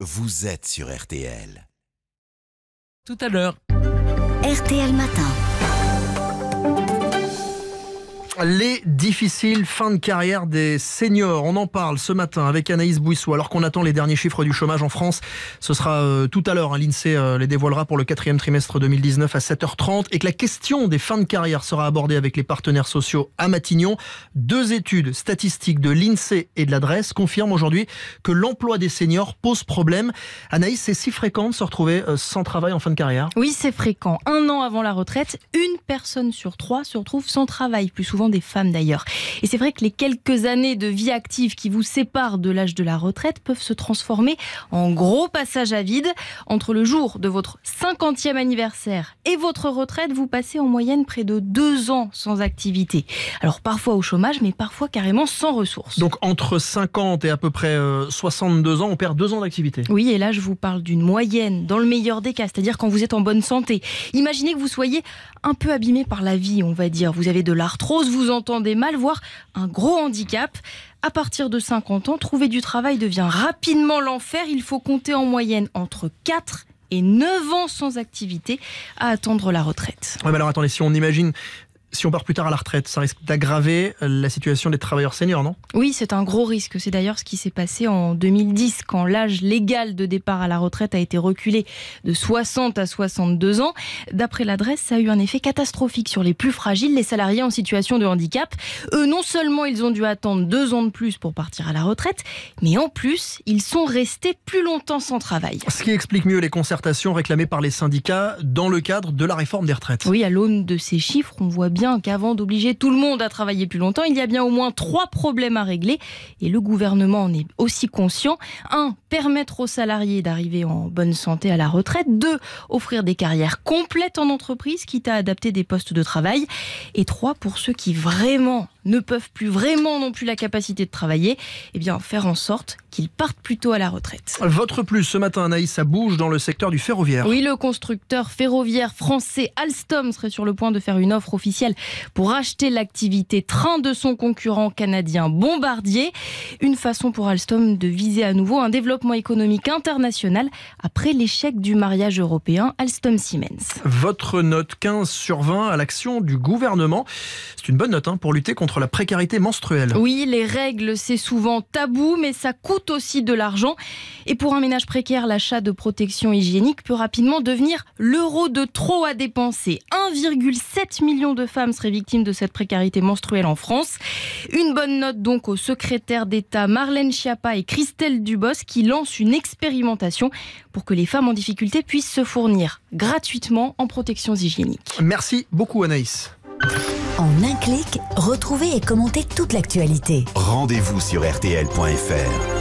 vous êtes sur RTL. Tout à l'heure. RTL Matin. Les difficiles fins de carrière des seniors. On en parle ce matin avec Anaïs Bouissou. Alors qu'on attend les derniers chiffres du chômage en France, ce sera euh, tout à l'heure. hein. L'INSEE euh, les dévoilera pour le quatrième trimestre 2019 à 7h30 et que la question des fins de carrière sera abordée avec les partenaires sociaux à Matignon. Deux études statistiques de l'INSEE et de l'adresse confirment aujourd'hui que l'emploi des seniors pose problème. Anaïs, c'est si fréquent de se retrouver euh, sans travail en fin de carrière? Oui, c'est fréquent. Un an avant la retraite, une personne sur trois se retrouve sans travail, plus souvent des femmes d'ailleurs. Et c'est vrai que les quelques années de vie active qui vous séparent de l'âge de la retraite peuvent se transformer en gros passage à vide. Entre le jour de votre 50e anniversaire et votre retraite, vous passez en moyenne près de deux ans sans activité. Alors parfois au chômage, mais parfois carrément sans ressources. Donc entre 50 et à peu près euh, 62 ans, on perd deux ans d'activité. Oui, et là, je vous parle d'une moyenne, dans le meilleur des cas, c'est-à-dire quand vous êtes en bonne santé. Imaginez que vous soyez un peu abîmé par la vie, on va dire. Vous avez de l'arthrose, vous entendez mal, voire un gros handicap. À partir de 50 ans, trouver du travail devient rapidement l'enfer. Il faut compter en moyenne entre 4 et 9 ans sans activité à attendre la retraite. Ouais, mais alors attendez, si on imagine, si on part plus tard à la retraite, ça risque d'aggraver euh, la situation des travailleurs seniors, non? Oui, c'est un gros risque. C'est d'ailleurs ce qui s'est passé en 2010, quand l'âge légal de départ à la retraite a été reculé de 60 à 62 ans. D'après l'adresse, ça a eu un effet catastrophique sur les plus fragiles, les salariés en situation de handicap. Eux, non seulement ils ont dû attendre deux ans de plus pour partir à la retraite, mais en plus, ils sont restés plus longtemps sans travail. Ce qui explique mieux les concertations réclamées par les syndicats dans le cadre de la réforme des retraites. Oui, à l'aune de ces chiffres, on voit bien qu'avant d'obliger tout le monde à travailler plus longtemps, il y a bien au moins trois problèmes à régler. Et le gouvernement en est aussi conscient. Un, permettre aux salariés d'arriver en bonne santé à la retraite. Deux, offrir des carrières complètes en entreprise, quitte à adapter des postes de travail. Et trois, pour ceux qui vraiment ne peuvent plus vraiment non plus la capacité de travailler, eh bien faire en sorte qu'ils partent plutôt à la retraite. Votre plus ce matin, Anaïs, ça bouge dans le secteur du ferroviaire. Oui, le constructeur ferroviaire français Alstom serait sur le point de faire une offre officielle pour acheter l'activité train de son concurrent canadien Bombardier. Une façon pour Alstom de viser à nouveau un développement économique international après l'échec du mariage européen Alstom-Siemens. Votre note 15 sur 20 à l'action du gouvernement. C'est une bonne note hein, pour lutter contre la précarité menstruelle. Oui, les règles, c'est souvent tabou, mais ça coûte aussi de l'argent. Et pour un ménage précaire, l'achat de protection hygiénique peut rapidement devenir l'euro de trop à dépenser. 1,7 million de femmes seraient victimes de cette précarité menstruelle en France. Une bonne note donc aux secrétaires d'État Marlène Schiappa et Christelle Dubos qui lancent une expérimentation pour que les femmes en difficulté puissent se fournir gratuitement en protections hygiéniques. Merci beaucoup, Anaïs. En un clic, retrouvez et commentez toute l'actualité. Rendez-vous sur RTL.fr.